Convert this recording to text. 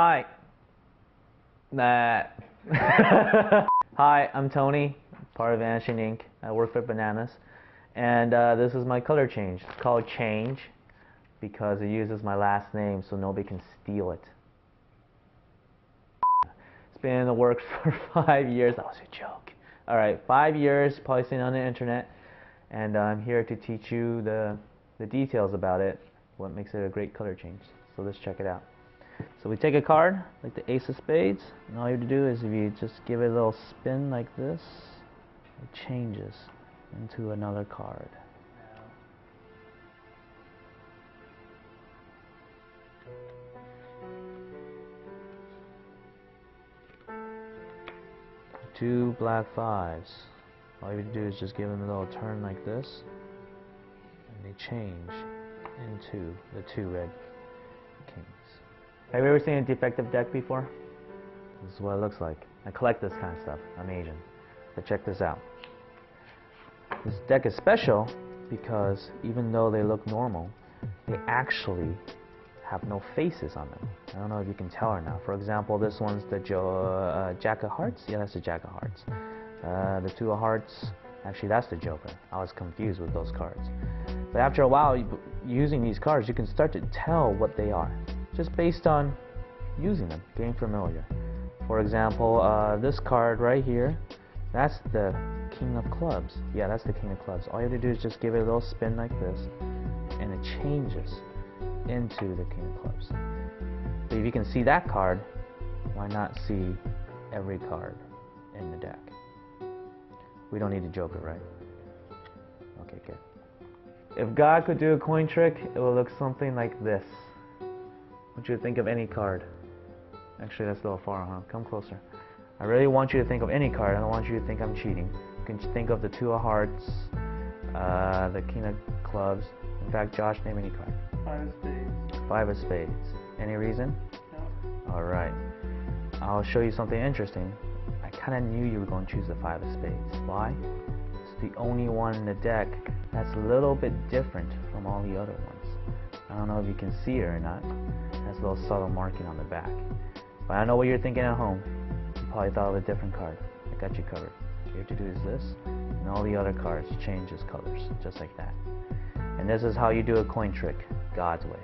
Hi. Nah. Hi, I'm Tony, part of Vanishing Inc. I work for Bananas. And uh, this is my color change. It's called Change because it uses my last name so nobody can steal it. It's been in the works for five years. That was a joke. All right, five years, probably seen on the internet. And uh, I'm here to teach you the, the details about it, what makes it a great color change. So let's check it out. So we take a card, like the Ace of Spades, and all you have to do is if you just give it a little spin like this, it changes into another card. Two black fives. All you have to do is just give them a little turn like this, and they change into the two red. Have you ever seen a defective deck before? This is what it looks like. I collect this kind of stuff. I'm Asian. But check this out. This deck is special because even though they look normal, they actually have no faces on them. I don't know if you can tell or not. For example, this one's the jo uh, Jack of Hearts. Yeah, that's the Jack of Hearts. Uh, the Two of Hearts, actually that's the Joker. I was confused with those cards. But after a while, using these cards, you can start to tell what they are just based on using them, getting familiar. For example, uh, this card right here, that's the King of Clubs. Yeah, that's the King of Clubs. All you have to do is just give it a little spin like this, and it changes into the King of Clubs. But if you can see that card, why not see every card in the deck? We don't need a Joker, right? Okay, good. If God could do a coin trick, it would look something like this want you to think of any card. Actually, that's a little far, huh? Come closer. I really want you to think of any card. I don't want you to think I'm cheating. You can think of the Two of Hearts, uh, the King of Clubs. In fact, Josh, name any card. Five of Spades. Five of Spades. Any reason? No. All right. I'll show you something interesting. I kind of knew you were going to choose the Five of Spades. Why? It's the only one in the deck that's a little bit different from all the other ones. I don't know if you can see it or not. It has a little subtle marking on the back. But I know what you're thinking at home. You probably thought of a different card. I got you covered. You have to do is this, and all the other cards change its colors, just like that. And this is how you do a coin trick, God's way.